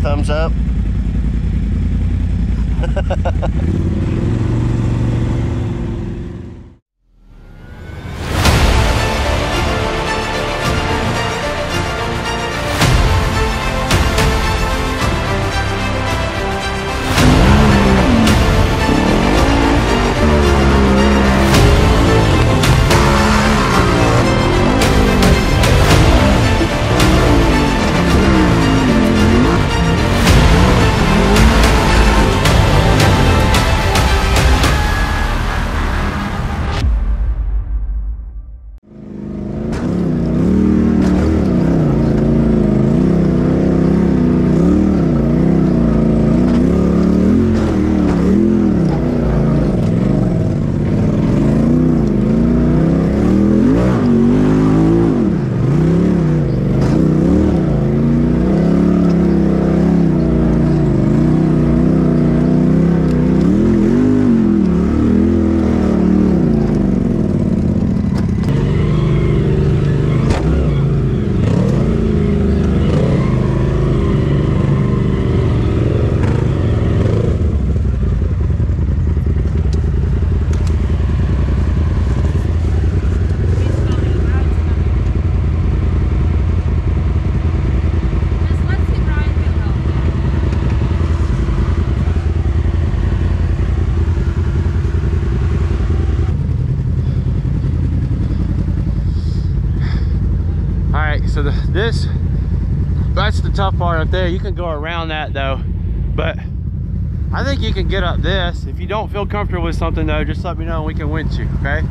thumbs up. up there. You can go around that though, but I think you can get up this. If you don't feel comfortable with something though, just let me know and we can winch you, okay?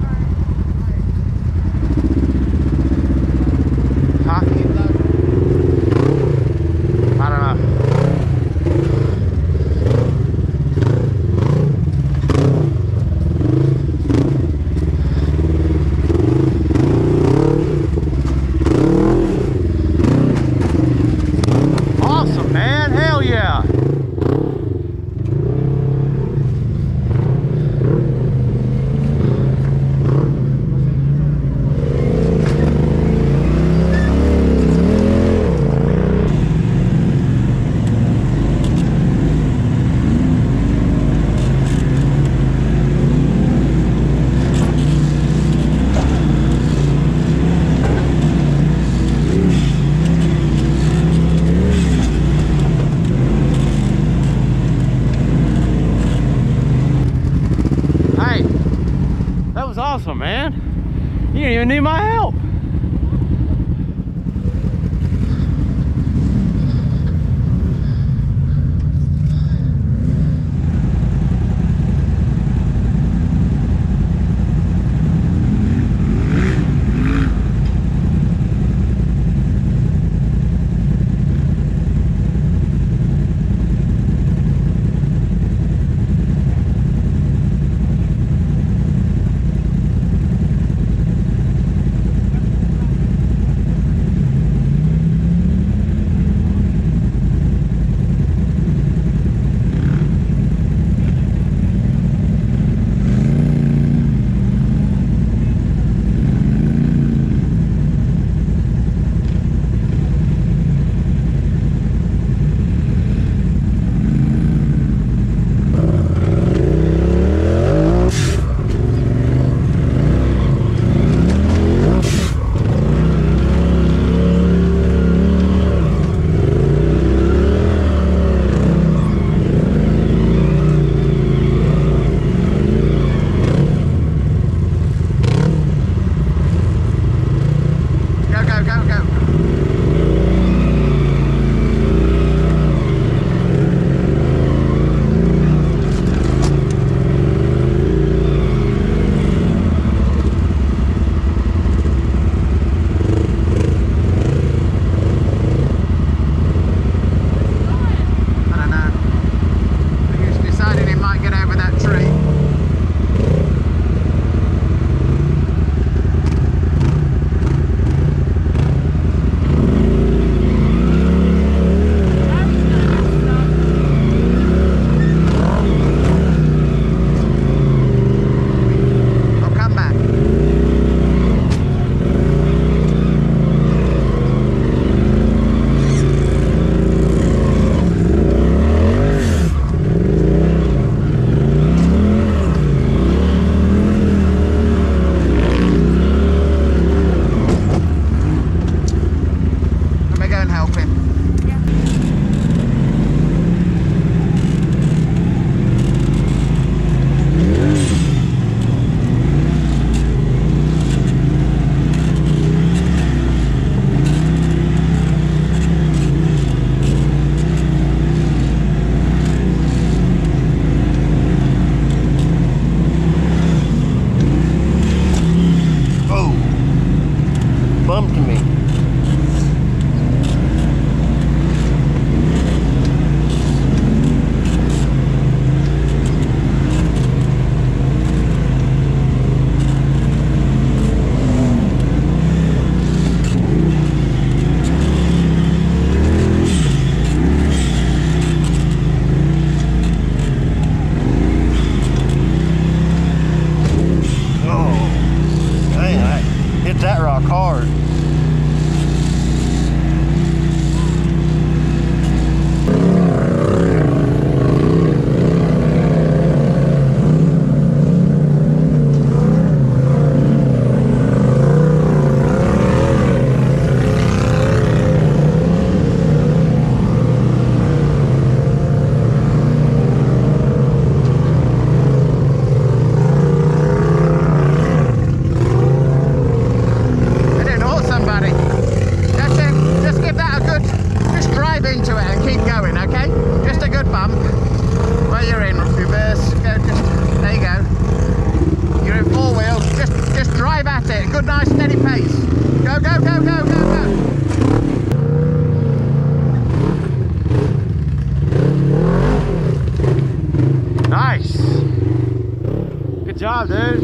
Good job, dude. I'm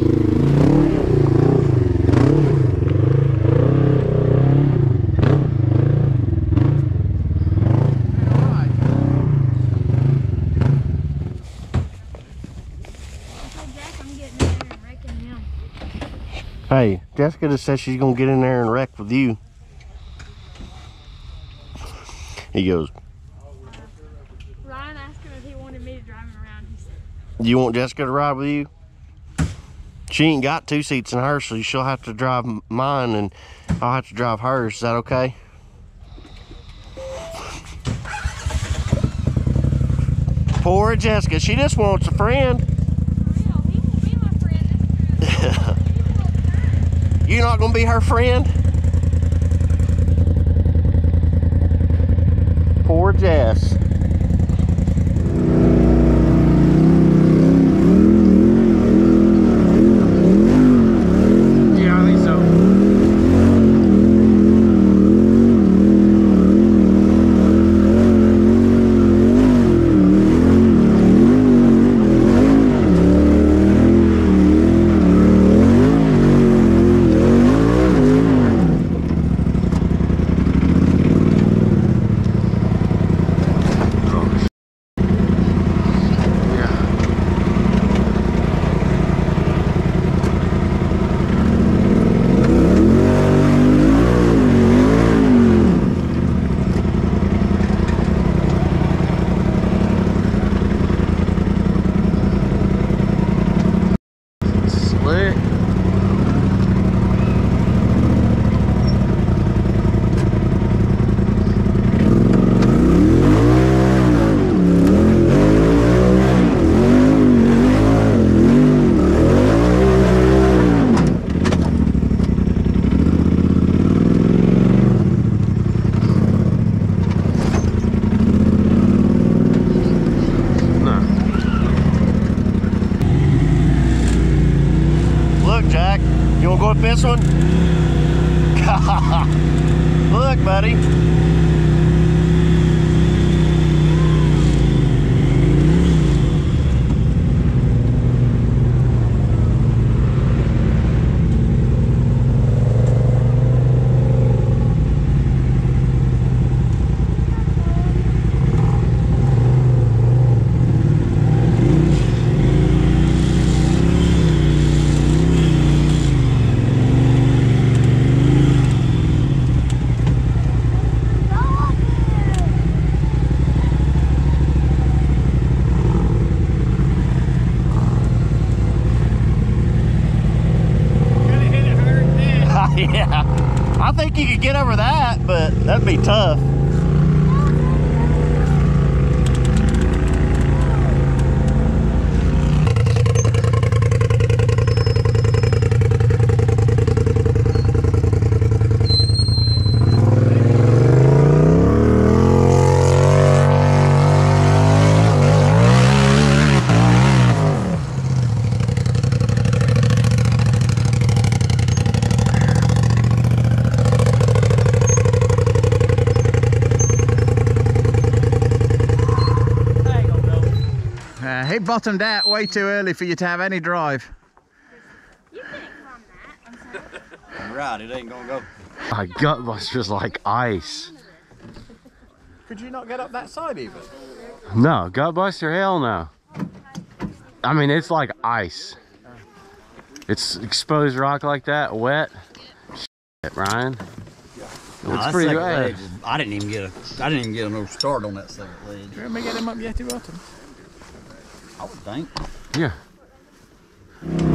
getting there and wrecking him. Hey, Jessica just said she's gonna get in there and wreck with you. He goes, Ryan asked him if he wanted me to drive him around. He said, You want Jessica to ride with you? She ain't got two seats in hers, so she'll have to drive mine and I'll have to drive hers. Is that okay? Poor Jessica. She just wants a friend. Friend. You're not gonna be her friend? Poor Jess. Get over that, but that'd be tough. Bottomed out way too early for you to have any drive. You couldn't climb that. Right, it ain't gonna go. My gut buster's like ice. Could you not get up that side even? No, gut buster, hell no. I mean, it's like ice. It's exposed rock like that, wet. Shit, Ryan. No, It's pretty second bad. ledge I didn't even get a. I didn't even get a no start on that second ledge. You want me to get him up Yeti Bottom? I would think. Yeah.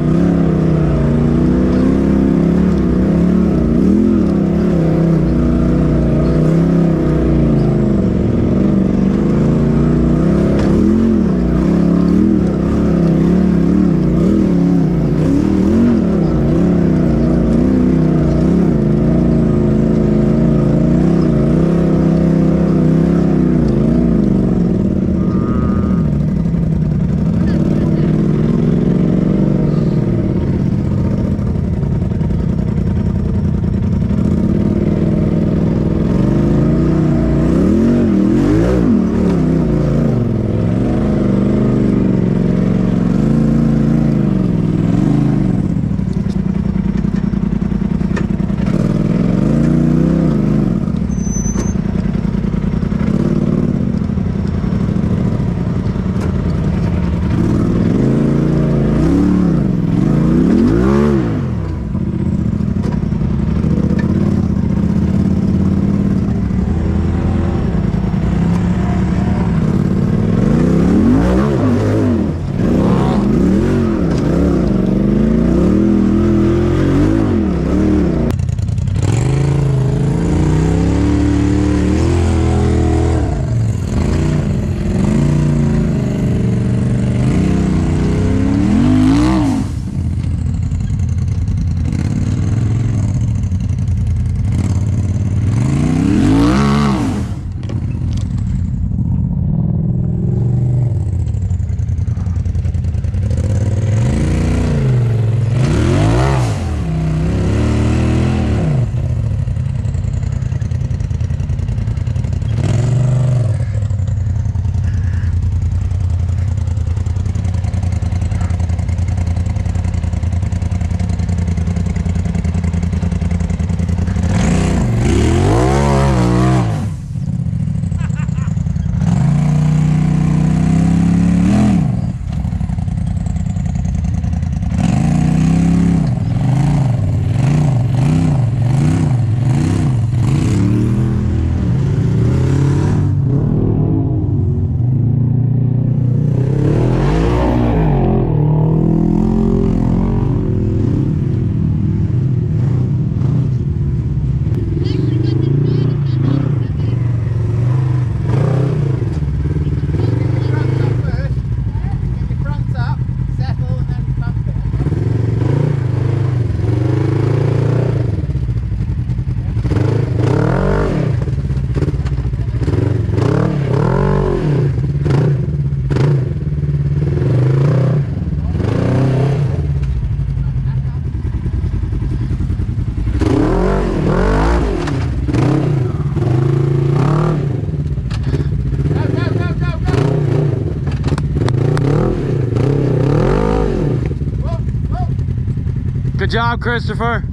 Good job, Christopher.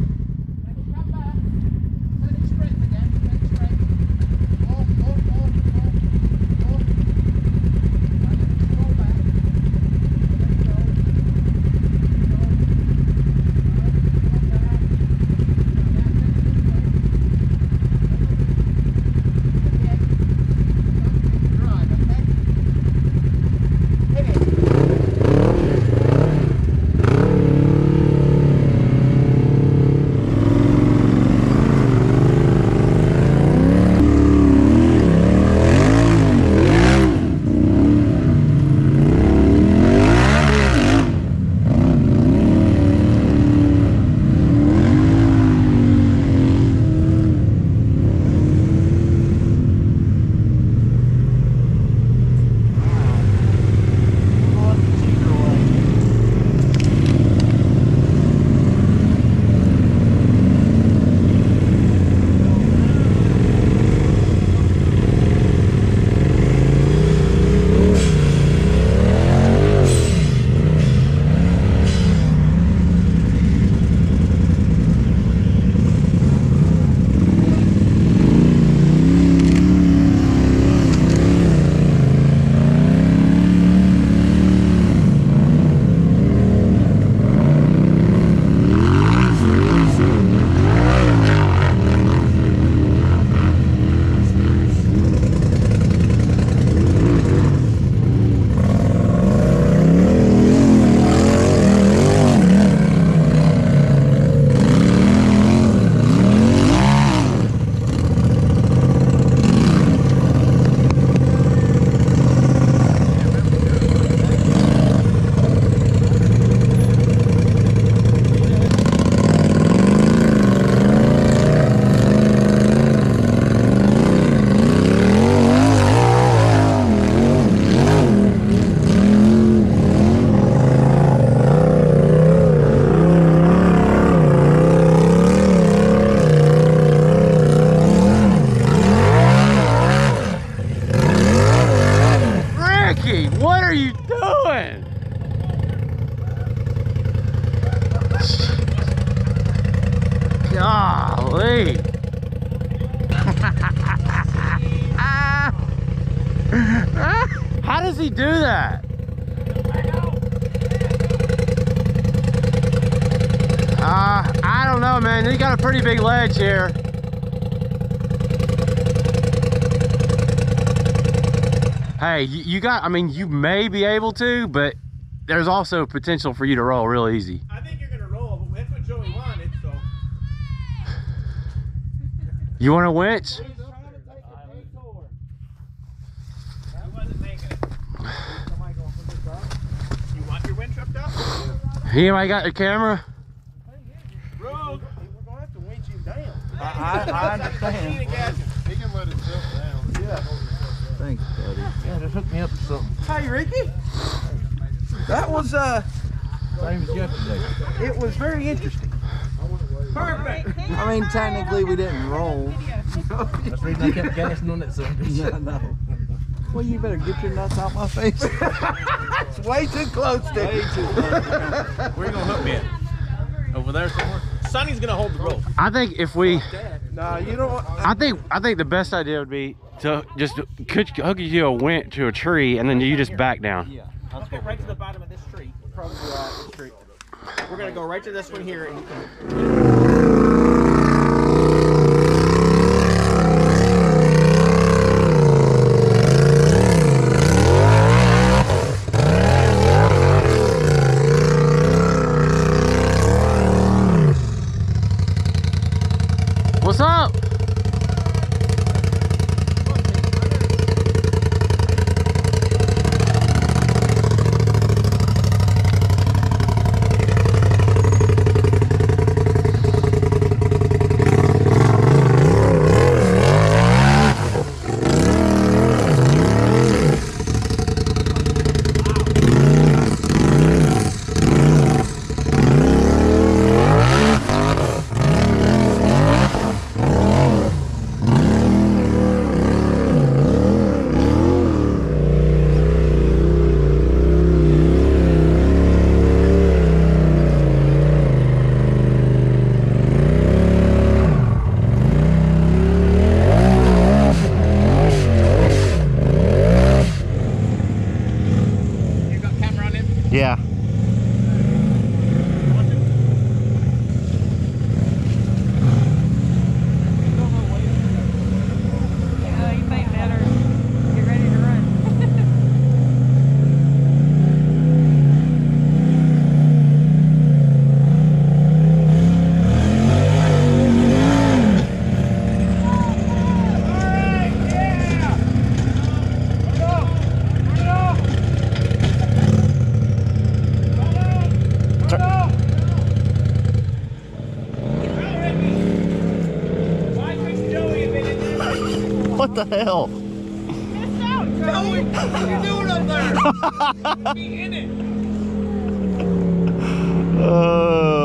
Pretty here. Hey, you, you got, I mean, you may be able to, but there's also potential for you to roll real easy. I think you're gonna roll, but that's what Joey wanted, so. You want a winch? I wasn't making it. Somebody gonna put this up? You want your winch hooked up? Anybody got the camera? Rogue. We're gonna have to winch him down. I, I understand. He can let himself down. Yeah. Thanks, buddy. Yeah, just hook me up to something. Hi, Ricky. That was uh, Same as yesterday. it was very interesting. Perfect. I mean, technically we didn't roll. That's the reason I kept gassing on that son Yeah, I know. Well, you better get your nuts out my face. it's way too close to. Way too close. Where you gonna hook me at? Over there somewhere? Sonny's gonna hold the rope. I think if we, No, you don't. want- I think, I think the best idea would be to just could hook you a winch to a tree and then you just back down. Yeah. Let's get right to the bottom of this tree. Probably right this tree. We're gonna go right to this one here and the hell? Piss out, Joey! What are you doing up there? Be in it. Uh...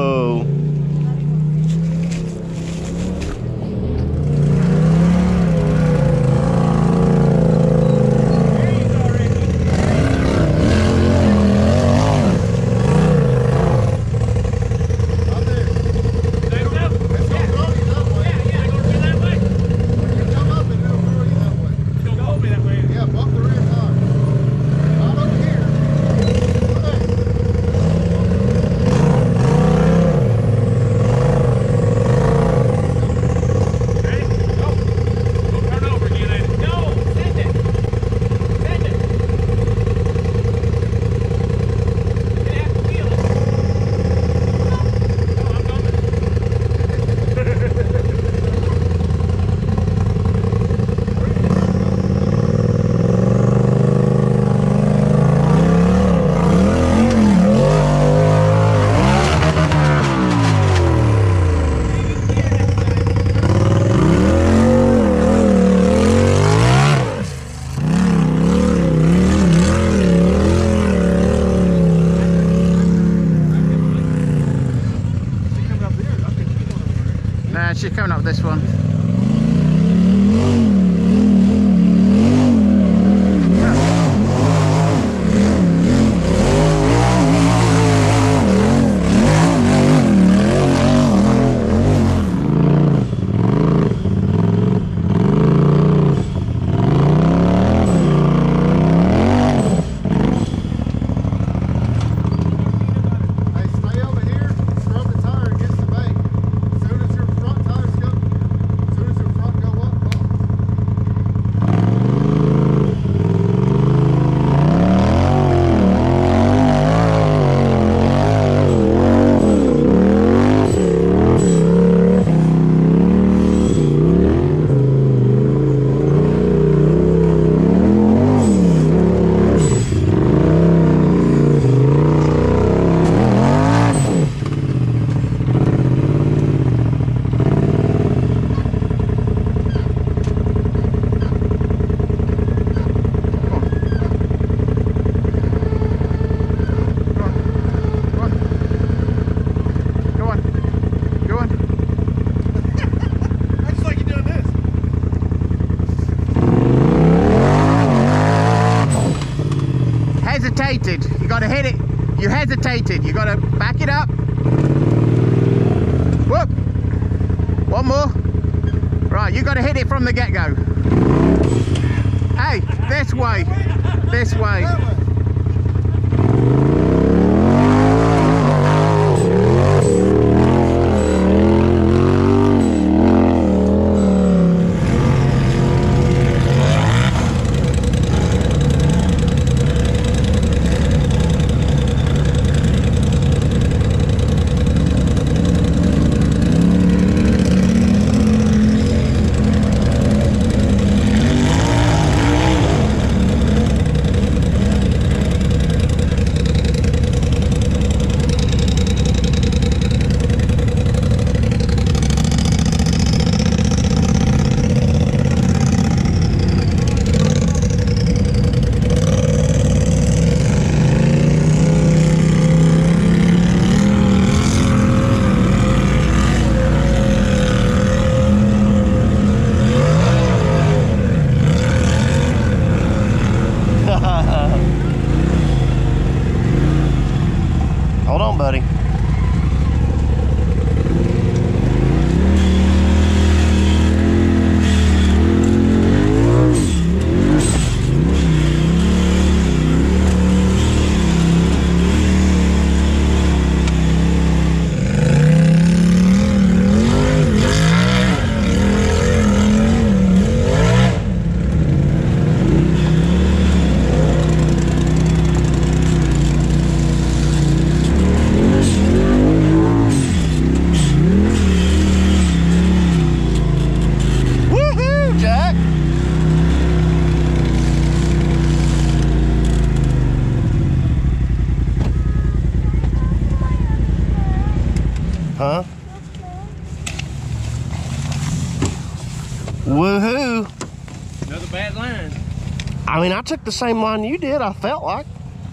I mean, I took the same line you did. I felt like.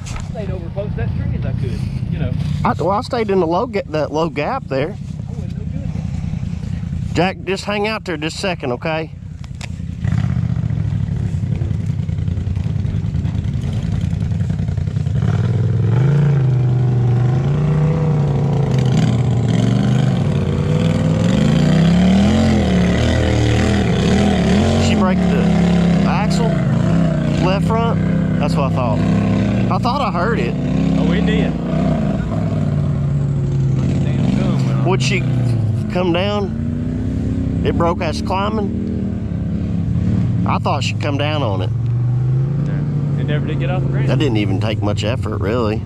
I stayed over close that tree as I could. You know, I, well, I stayed in the low that low gap there. I wasn't no good. Jack, just hang out there just a second, okay? She break the axle, left front. That's what I thought. I thought I heard it. Oh, it did. Damn gum went off. Would she come down? It broke as climbing. I thought she'd come down on it. It never did get off the ground. That didn't even take much effort, really.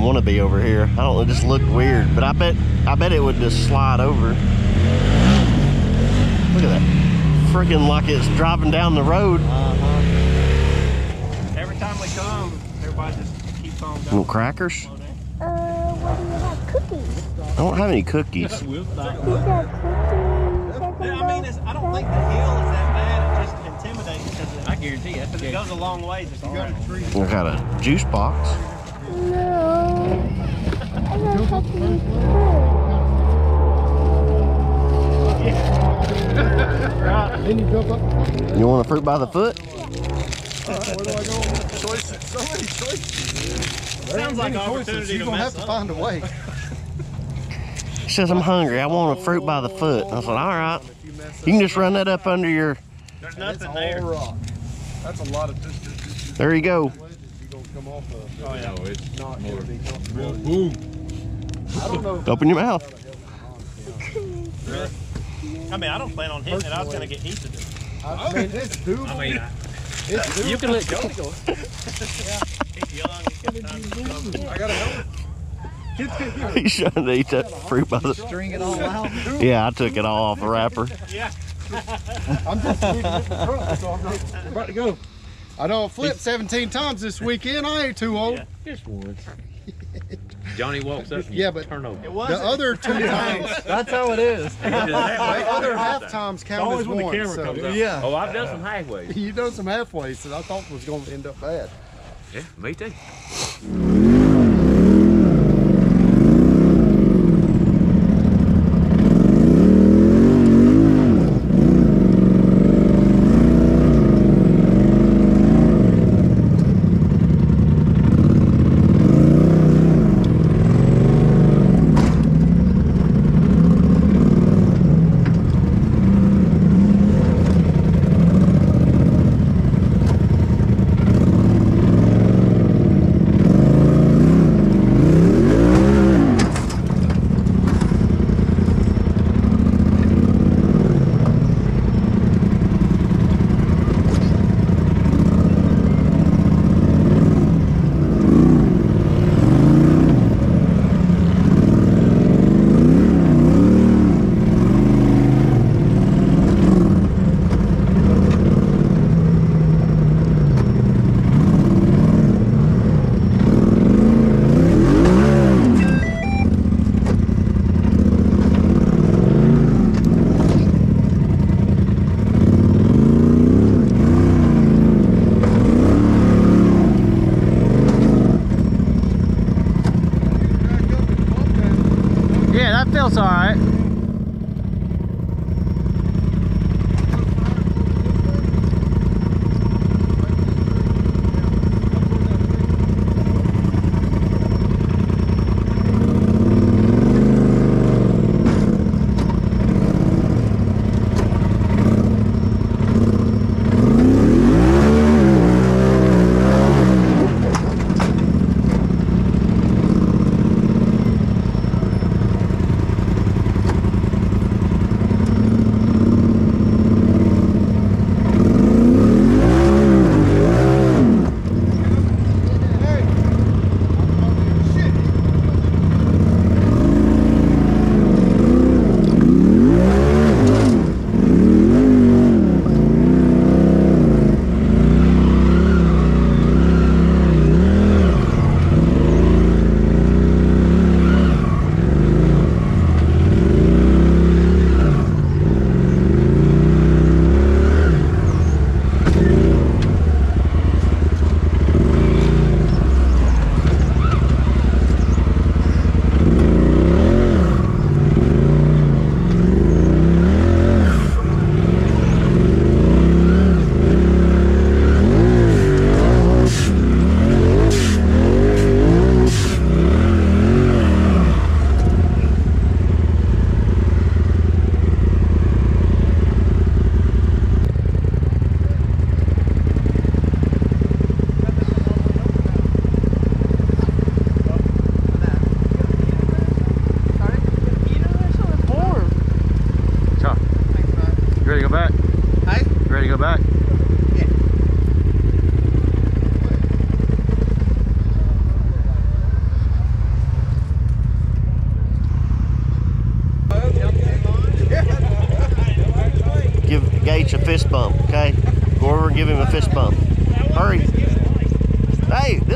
I didn't want to be over here. I don't know, it just looked weird, but I bet I bet it would just slide over. Look at that. Freaking like it's driving down the road. Every time we come, everybody just keeps on Little crackers. Uh, what do you have? Cookies. I don't have any cookies. We'll stop. Cookies. Yeah, I mean, it's, I don't think the hill is that bad. It's just intimidating because I guarantee you. because it goes a long way. Just all right. I got a juice box. No. I got cookies. Then you jump up. You want a fruit by the foot? Where do I go? Choices. So many choices. Sounds like Many opportunity. You're gonna have to up. find a way. She says, I'm hungry. I want a fruit by the foot. I said, all right. You can just run that up under your, There's nothing there. That's a lot of there you go. Ledges you gonna come off of. Oh, yeah. It's not gonna be comfortable. Boom. I don't know. Open your mouth. I mean, I don't plan on hitting it. I was going to get heat to do it. I mean, it's doable. I mean, I- it's doable. you can let Jody go. He's young. He's got time to come. I gotta help. He's trying to eat that fruit by the. String it all out. Yeah, I took it all off the wrapper. Yeah. I'm just leaving it in the truck, so I'm not- I'm about to go. I know I flipped 17 times this weekend. I ain't too old. Yeah. Just once. Johnny walks up and Yeah, but- turn over. It was. The other two times, That's how it is. the other half times count as one. so, Yeah. Oh, I've done some halfways. You done some halfways that I thought was going to end up bad. Yeah, me too.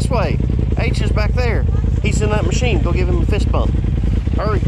This way. H is back there. He's in that machine. Go give him a fist bump. Hurry.